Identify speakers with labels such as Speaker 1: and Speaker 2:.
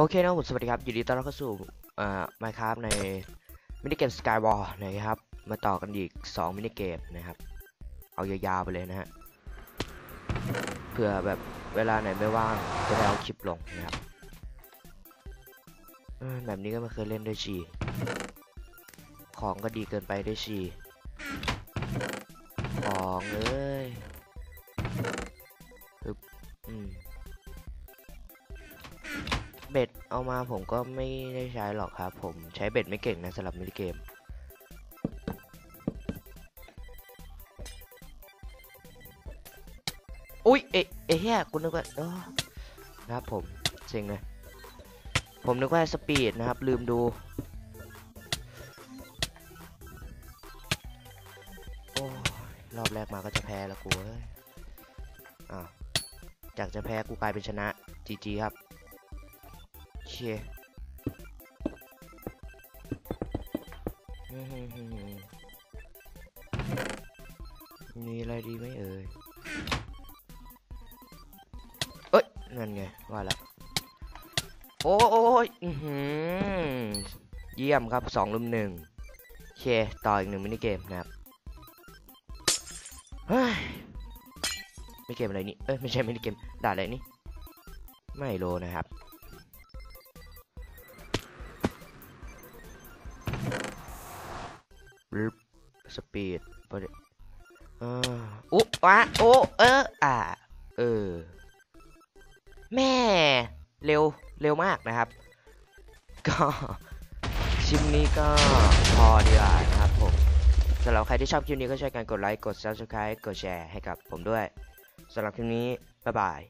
Speaker 1: โอเคนะผมสวัสดีครับยินดีต้อนรับเข้าสู่อ่า Minecraft ในมินิเกม Skywall นะครับ มาต่อกันอีก 2 มินิเกมนะครับ เอายาวๆไปเลยนะฮะเพื่อแบบเวลาไหนไม่ว่างจะได้เอาคลิปลงนะครับแบบนี้ก็ไม่เคยเล่นด้วยชี ของก็ดีเกินไปด้วยชี เบ็ดเอามาผมก็ไม่ได้ใช้หรอกครับ ผมใช้เบ็ดไม่เก่งนะสำหรับมินิเกม อุ้ยเอะเอะเฮียคุณนึกว่าเออนะครับผมเซ็งเลยผมนึกว่า speed นะครับ ลืมดู โอ้รอบแรกมาก็จะแพ้แล้วกูเอ้ยอ้าวจากจะแพ้กูกลายเป็นชนะจีจีครับ เคมีอะไรดีไหมเอ่ย เอ้ย นั่นไง ว่าล้วโอ้ยอือเยี่ยมครับสองลุมหนึ่งเค ต่ออีกหนึ่งมินิเกมนะครับเฮ้ยมินิเกมอะไรนี่ เอ้ย ไม่ใช่มินิเกมด่าอะไรนี่ ไม่รู้นะครับ รึบสปีดปะเอออุ๊วะโอ้เอออ่าเออ แม่ เร็ว เร็วมากนะครับ ก็ชิปนี้ก็พอดีกว่านะครับผมสำหรับใครที่ชอบคลิปนี้ก็ช่วยกันกดไลค์ กด subscribe กดแชร์ให้กับผมด้วยสำหรับคลิปนี้ บ๊ายบาย